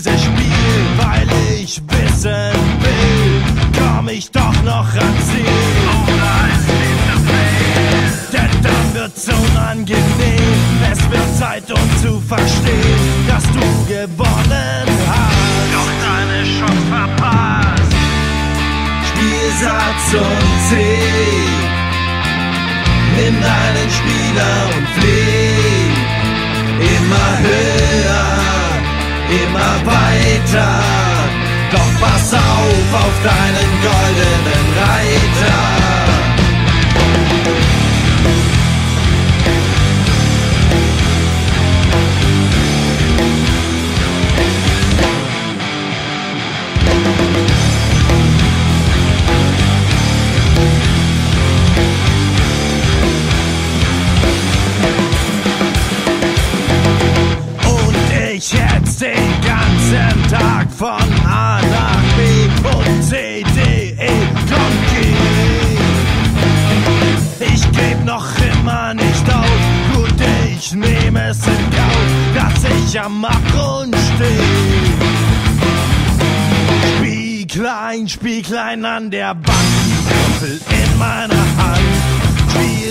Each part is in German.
dieses Spiel, weil ich wissen will, komm ich doch noch ans Ziel. Denn dann wird's unangenehm, es wird Zeit, um zu verstehen, dass du gewonnen hast. Doch deine Chance verpasst. Spielsatz und C. Nimm deinen Spieler und flieh immer höher, immer weiter. Doch pass auf auf deinen goldenen Reiter. Ganzen Tag von A nach B und C, D, E, Donkey. Ich geb noch immer nicht auf, gut, ich nehme es in Kauf, dass ich am Abgrund steh. Spieglein, Spieglein an der Wand, Würfel in meiner Hand, Spielsatz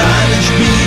deinem Spiel.